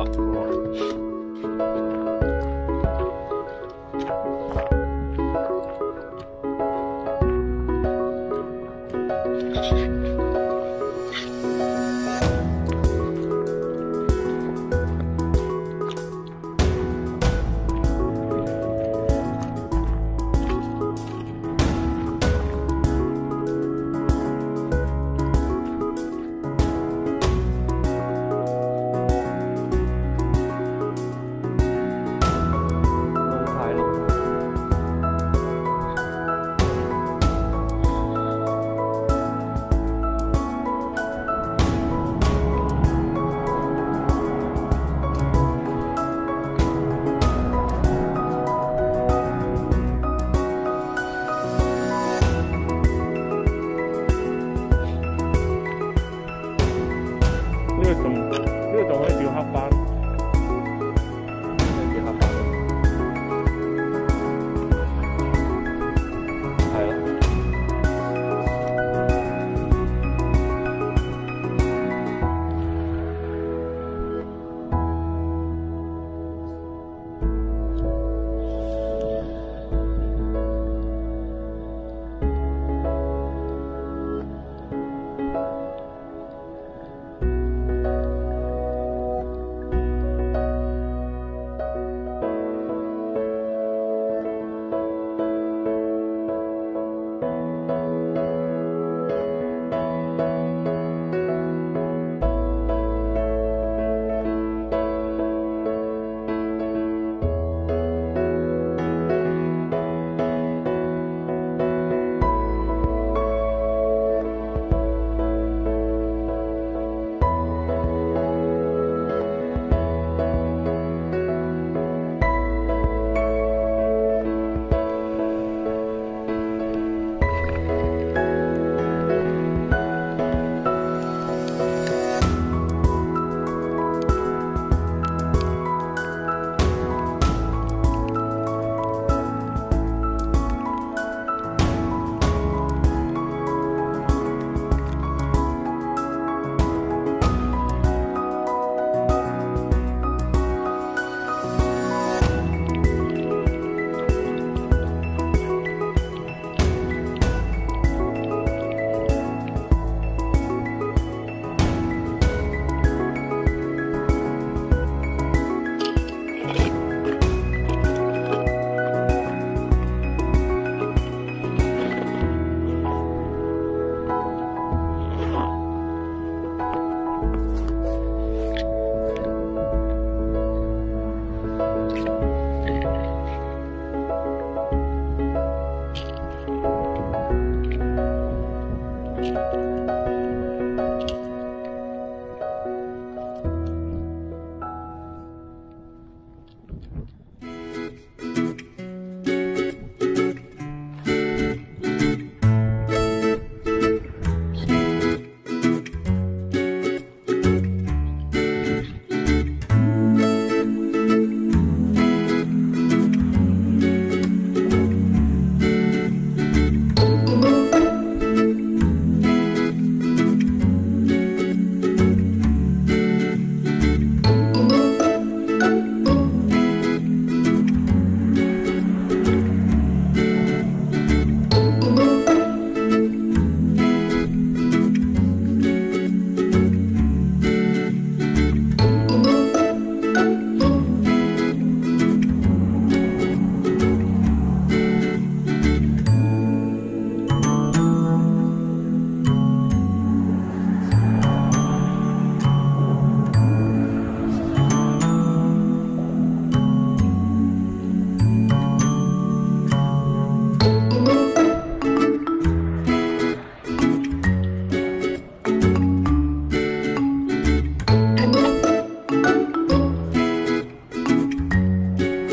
はこう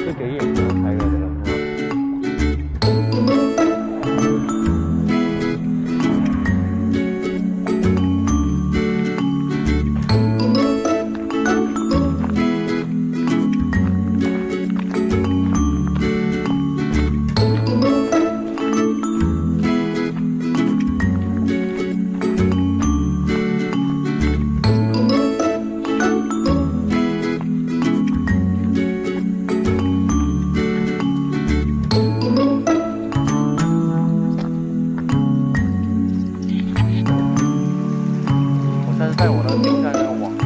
会给在我的订单里有网。